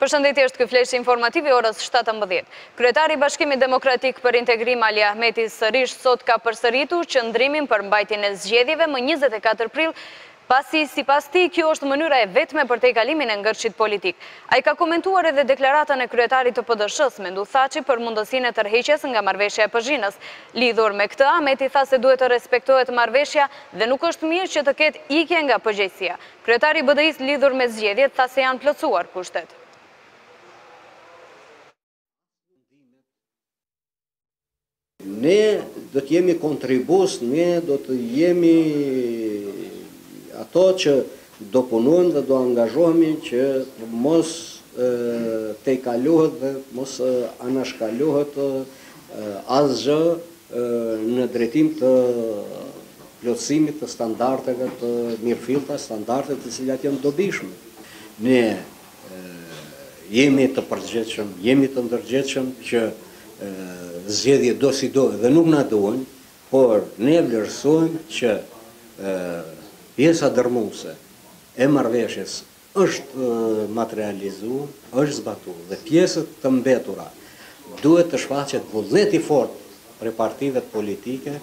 Përshëndetje është ky flesh informativ i orës shtatëmbëdhjetë. Kryetari i Bashkimit Demokratik për Integrim Ali Ahmeti sërish sot ka përsëritur qëndrimin për mbajtjen e zgjedhjeve më njëzet e katër prill pasi sipas tij kjo është mënyra e vetme për tejkalimin e ngërçit politik. Ai ka komentuar edhe deklaratën e kryetarit të PDSH-së, Menduh Thaçi për mundësinë e tërheqjes nga marrëveshja e Përzhinës. Lidhur me këtë, Ahmeti tha se duhet të respektohet marrëveshja dhe nuk është mirë që të ketë ikje nga përgjegjësia. Kryetari i BDI-së lidhur me zgjedhjet tha se janë plotësuar kushtet. Ne do të jemi kontribues, ne do të jemi ato që do punojmë dhe do angazhohemi që mos tejkalohet dhe mos anashkalohet asgjë në drejtim të plotësimit të standardeve të mirëfillta, standarde të cilat janë të dobishme. Ne jemi të përgjithshëm, jemi të ndërgjithshëm që zgjedhje dosido dhe nuk na duhen, por ne vlerësojmë që pjesa dërmuese e marrëveshjes është materializu, është zbatu dhe pjesët të mbetura duhet të shfaqet vullnet i fort prej partive politike,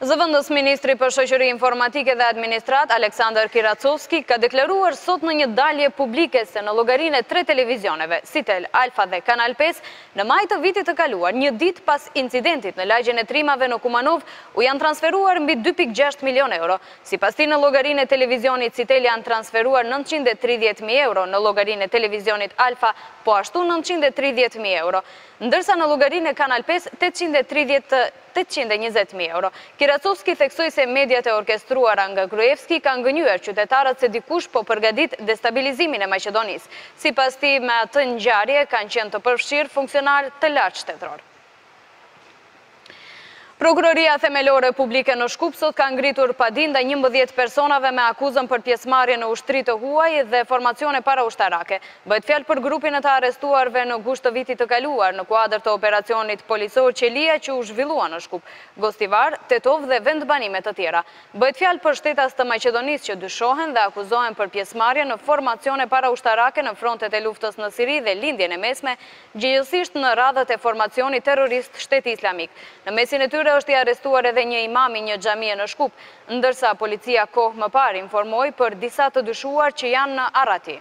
Zëvendësministri për Shoqëri Informatike dhe Administratë, Aleksandar Kiracovski, ka deklaruar sot në një dalje publike se në llogarinë e tre televizioneve, Sitel, Alfa dhe Kanal pesë, Në maj të vitit të kaluar, një ditë pas incidentit në Lagjen e Trimave në Kumanovë, u janë transferuar mbi dy pikë gjashtë milionë euro. Sipas tij në llogarinë e televizionit Sitel janë transferuar nëntëqind e tridhjetë mijë euro, në llogarinë e televizionit Alfa po ashtu nëntëqind e tridhjetë mijë euro, ndërsa në llogarinë e Kanal pesë tetëqind e tridhjetë tetëqind e njëzet mijë euro. Kiracovski theksoi se mediat e orkestruara nga Gruevski kanë gënjyer qytetarët se dikush po përgatit destabilizimin e Maqedonisë. Sipas tij, me atë ngjarje kanë qenë të përfshirë funksionarë të lartë shtetërorë. Prokuroria Themelore Publike në Shkup sot ka ngritur padi ndaj njëmbëdhjetë personave me akuzën për pjesëmarrje në ushtri të huaj dhe formacione paraushtarake. Bëhet fjalë për grupin e të arrestuarve në gusht të vitit të kaluar në kuadër të operacionit policor Qelia që u zhvillua në Shkup, Gostivar, Tetovë dhe vendbanime të tjera. Bëhet fjalë për shtetas të Maqedonisë që dyshohen dhe akuzohen për pjesëmarrje në formacione paraushtarake në frontet e luftës në Siri dhe Lindjen e Mesme, gjegjësisht në radhët e formacionit terrorist Shteti Islamik. Në mesin e tyre është i arrestuar edhe një imam i një xhamie në Shkup, ndërsa policia kohë më parë informoi për disa të dyshuar që janë në arrati.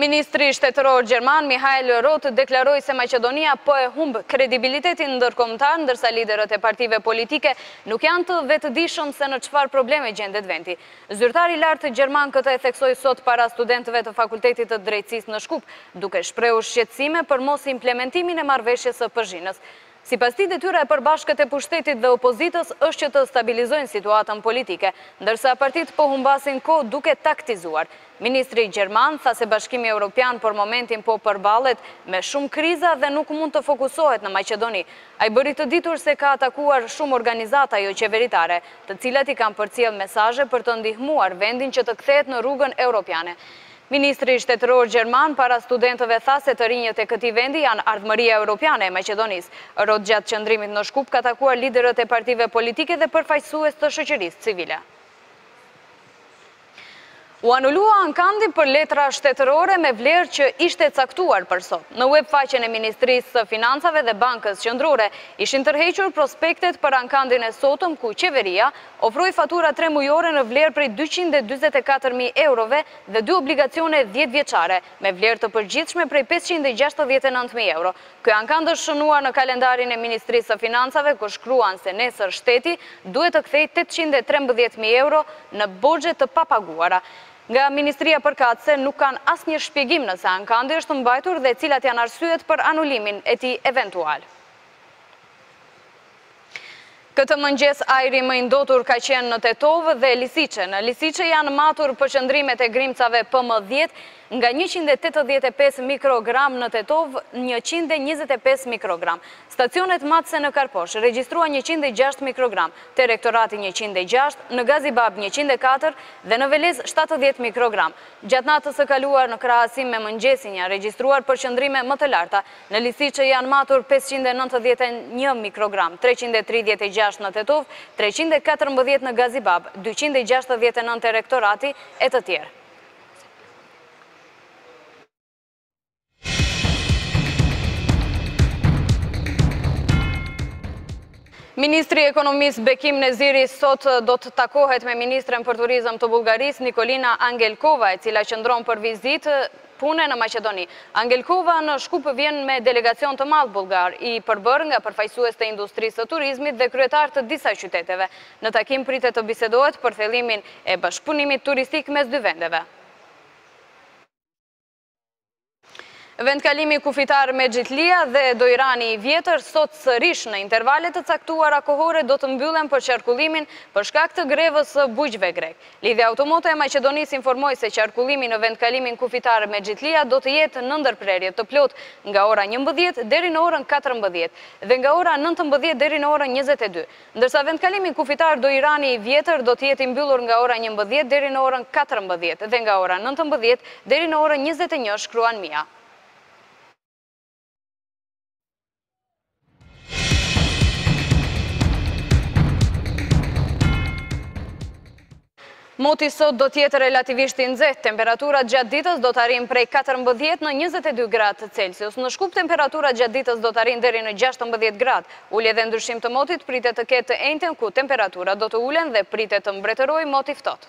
Ministri shtetëror gjerman, Mihael Roth, deklaroi se Maqedonia po e humb kredibilitetin ndërkombëtar, ndërsa liderët e partive politike nuk janë të vetëdijshëm se në çfarë probleme gjendet vendi. Zyrtari i lartë gjerman këtë e theksoi sot para studentëve të Fakultetit të Drejtësisë në Shkup, duke shprehur shqetësime për mos-implementimin e Marrëveshjes së Përzhinës. Sipas tij detyra e përbashkët e pushtetit dhe opozitës është që të stabilizojnë situatën politike, ndërsa partitë po humbasin kohë duke taktizuar. Ministri gjerman tha se Bashkimi Europian për momentin po përballet me shumë kriza dhe nuk mund të fokusohet në Maqedoni. Ai bëri të ditur se ka takuar shumë organizata joqeveritare, të cilat i kanë përcjellë mesazhe për të ndihmuar vendin që të kthehet në rrugën europiane. Ministri shtetëror gjerman para studentëve tha se të rinjët e këtij vendi janë ardhmëria europiane e Maqedonisë. Roth gjatë qëndrimit në Shkup ka takuar liderët e partive politike dhe përfaqësues të shoqërisë civile. U anulua ankandi për letra shtetërore me vlerë që ishte caktuar për sot. Në ueb faqen e Ministrisë së Financave dhe Bankës Qendrore ishin tërhequr prospektet për ankandin e sotëm ku qeveria Ofroi fatura tre mujore në vlerë prej dyqind e dyzet e katër mijë eurove dhe dy obligacione dhjetë vjeçare, me vlerë të përgjithshme prej pesëqind e gjashtëdhjetë e nëntë mijë euro. Ky ankand është shënuar në kalendarin e Ministrisë së Financave ku shkruan se nesër shteti duhet të kthejë tetëqind e trembëdhjetë mijë euro në borxhe të papaguara. Nga ministria përkatëse nuk kanë asnjë shpjegim nëse ankandi është mbajtur dhe cilat janë arsyet për anulimin e tij eventual. Këtë mëngjes ajri më i ndotur ka qenë në Tetovë dhe Lisiçe. Në Lisiçe janë matur përqëndrimet e grimcave PM dhjetë nga njëqind e tetëdhjetë e pesë mikrogramë në Tetovë njëqind e njëzet e pesë mikrogramë. Stacionet matëse në Karposh regjistruan njëqind e gjashtë mikrogramë, te Rektorati njëqind e gjashtë, në Gazibabë njëqind e katër dhe në Veles shtatëdhjetë mikrogramë. Gjatë natës së kaluar në krahasim me mëngjesin janë regjistruar përqëndrime më të larta Në Lisiçe janë matur pesëqind e nëntëdhjetë e një mikrogramë, treqind e tridhjetë e gjashtë në Tetovë, treqind e katërmbëdhjetë në Gazibabë, dyqind e gjashtëdhjetë e nëntë te Rektorati e të tjerë. Ministri i Ekonomisë, Bekim Neziri, sot do të takohet me ministren për turizëm të Bullgarisë, Nikolina Angelkova, e cila qëndron për vizitë pune në Maqedoni. Angelkova në Shkup vjen me delegacion të madh bullgar, i përbërë nga përfaqësues të industrisë së turizmit dhe kryetarë të disa qyteteve. Në takim pritet të bisedohet për thellimin e bashkëpunimit turistik mes dy vendeve. Vendkalimi kufitar Mexhitlia dhe Dojrani i Vjetër sot sërish në intervale të caktuara kohore do të mbyllen për qarkullimin për shkak të grevës së bujqve grekë. Lidhja Automote e Maqedonisë informoi se qarkullimi në vendkalimin kufitar Mexhitlia do të jetë në ndërprerje të plotë nga ora njëmbëdhjetë deri në orën katërmbëdhjetë dhe nga ora nëntëmbëdhjetë deri në orën njëzet e dy, ndërsa vendkalimin kufitar Dojrani i Vjetër do të jetë i mbyllur nga ora njëmbëdhjetë deri në orën katërmbëdhjetë dhe nga ora nëntëmbëdhjetë deri në orën njëzet e një, shkruan MIA. Moti sot do të jetë relativisht i nxehtë, temperaturat gjatë ditës do të arrijnë prej 14 në 22 gradë Celsius. Në Shkup temperaturat gjatë ditës do të arrijnë deri në 16 gradë. Ulje dhe ndryshim të motit pritet të ketë të enjten ku temperaturat do të ulen dhe pritet të mbretërojë moti i ftohtë.